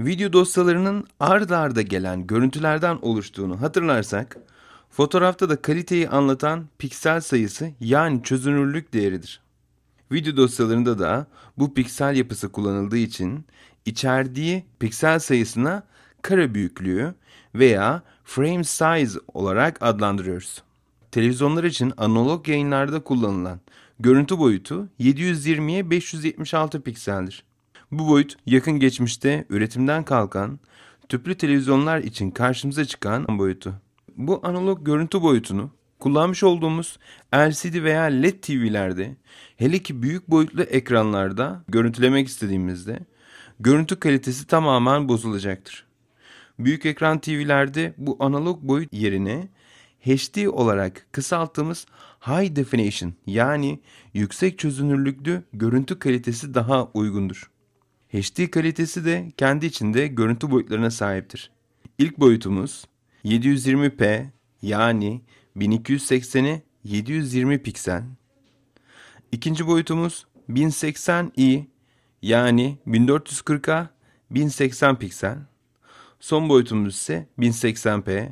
Video dosyalarının ard arda gelen görüntülerden oluştuğunu hatırlarsak, fotoğrafta da kaliteyi anlatan piksel sayısı yani çözünürlük değeridir. Video dosyalarında da bu piksel yapısı kullanıldığı için içerdiği piksel sayısına kare büyüklüğü veya frame size olarak adlandırıyoruz. Televizyonlar için analog yayınlarda kullanılan görüntü boyutu 720'ye 576 pikseldir. Bu boyut yakın geçmişte üretimden kalkan tüplü televizyonlar için karşımıza çıkan boyutu. Bu analog görüntü boyutunu kullanmış olduğumuz LCD veya LED TV'lerde hele ki büyük boyutlu ekranlarda görüntülemek istediğimizde görüntü kalitesi tamamen bozulacaktır. Büyük ekran TV'lerde bu analog boyut yerine HD olarak kısalttığımız High Definition yani yüksek çözünürlüklü görüntü kalitesi daha uygundur. HD kalitesi de kendi içinde görüntü boyutlarına sahiptir. İlk boyutumuz 720p yani 1280'e 720 piksel. İkinci boyutumuz 1080i yani 1440'a 1080 piksel. Son boyutumuz ise 1080p.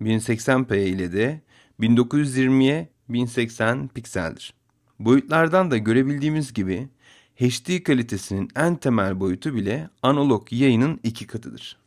1080p ile de 1920'ye 1080 pikseldir. Boyutlardan da görebildiğimiz gibi HD kalitesinin en temel boyutu bile analog yayının iki katıdır.